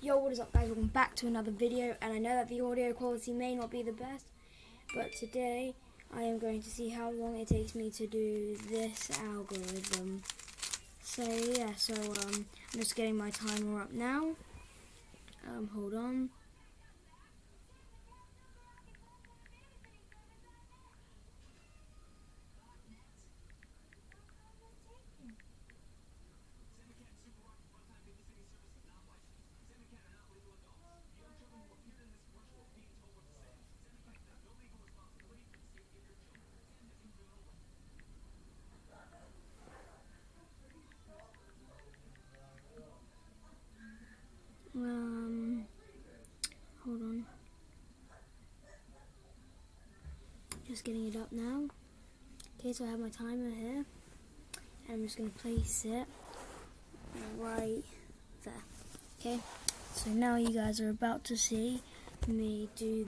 Yo, what is up guys, welcome back to another video and I know that the audio quality may not be the best but today I am going to see how long it takes me to do this algorithm. So yeah, so um, I'm just getting my timer up now. Um, hold on. Um, hold on. Just getting it up now. Okay, so I have my timer here. And I'm just going to place it right there. Okay, so now you guys are about to see me do